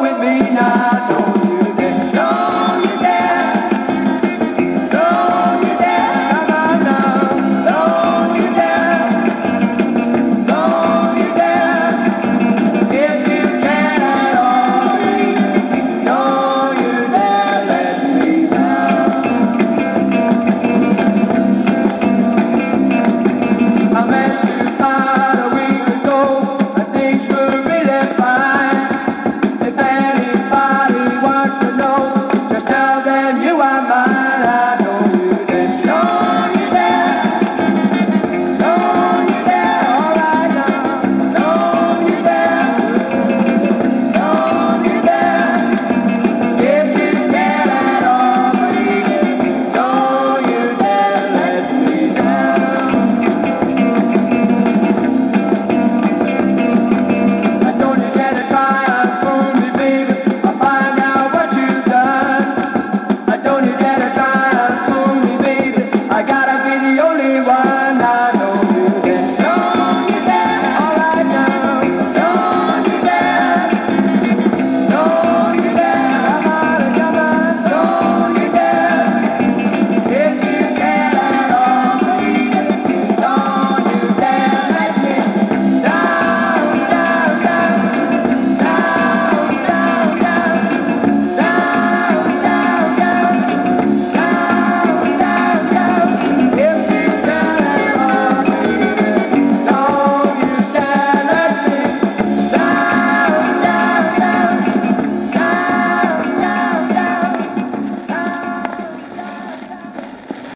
with me now.